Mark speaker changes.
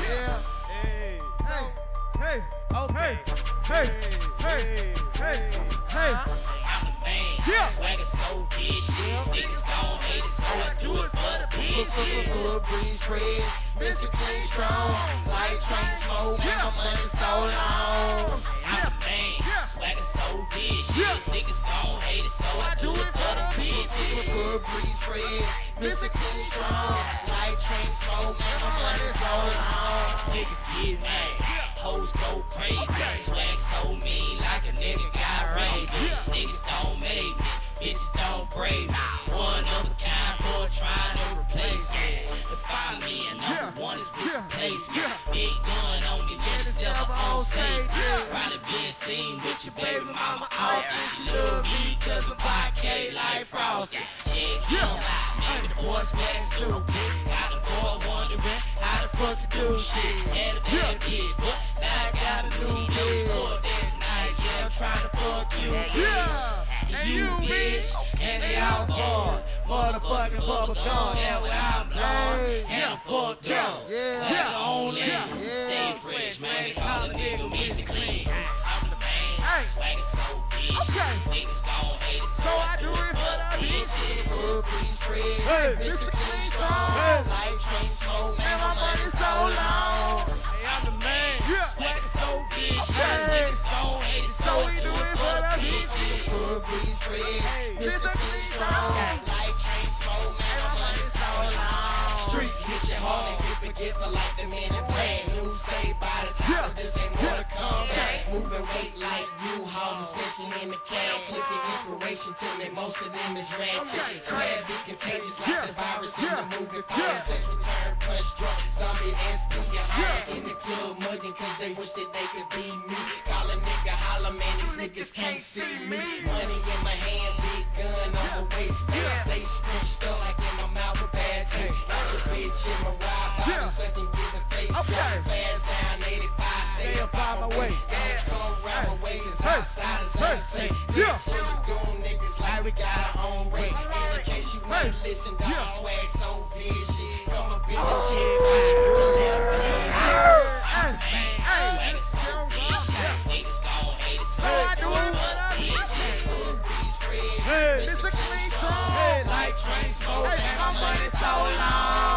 Speaker 1: Yeah. Hey. Hey. Okay. Hey. Hey. Hey. Hey.
Speaker 2: I'm the man. Swagger so vicious. Niggas gon' hate it, so I do it for the bitches.
Speaker 3: Hood breeze fresh. Mr. Clean strong. Light train smoke, Man, my money so long.
Speaker 2: I'm the man. Swagger. Niggas gon' hate it, so I do it for the bitches.
Speaker 3: Good breeze, fresh, Mr. Clean Strong, light train smoke, man, my money so long.
Speaker 2: Niggas get mad. Hoes go crazy. Swag so mean like a nigga got rabies. Niggas don't make me. Bitches don't break me. One of a kind, boy trying to replace me. To find me and number one is bitch replace me. Big gun on me, bitches never on safety. Probably been seen with your baby mama often. She love me cause my pocket like frosty. Shit, young, maybe the boy swag stupid. Got the boy wondering how the fuck to do shit. Had a bad bitch, but now I got a new bitch. Fuck that tonight, yeah, I'm trying to fuck you, bitch.
Speaker 1: Yeah.
Speaker 2: And you, bitch, and they all gone. Motherfucking bubble gum, that's what I'm blowing. And I'm fucked up. Swagger only. Stay fresh, man. Call a nigga Mr. Clean. I'm the man. Swagger so vicious. Niggas gon' hate it, so I do it for the bitches.
Speaker 1: Hey.
Speaker 3: Mr. Clean Strong, light train smoke, Moving weight like U-Hauls, especially in the cab. Clicking inspiration to me, most of them is ratchet. Swag be contagious like the virus in the movie. Fire touch return, punch drunk, zombie is unsafe.
Speaker 1: Yeah.
Speaker 3: Full of goon niggas like we got our own way. And in case you ain't listen, dog, swag so vicious. In the oh. shit, right, you can let 'em be.
Speaker 2: Swagger so vicious. Niggas gon' hate it, so I do it for the bitches.
Speaker 3: Good breeze, fresh,
Speaker 1: Hey,
Speaker 3: Mr.
Speaker 1: Mr.
Speaker 3: Clean Strong,
Speaker 1: Strong.
Speaker 3: light train smoke,
Speaker 1: Hey,
Speaker 3: man,
Speaker 1: my
Speaker 3: my money
Speaker 1: money
Speaker 3: so
Speaker 1: so
Speaker 3: long.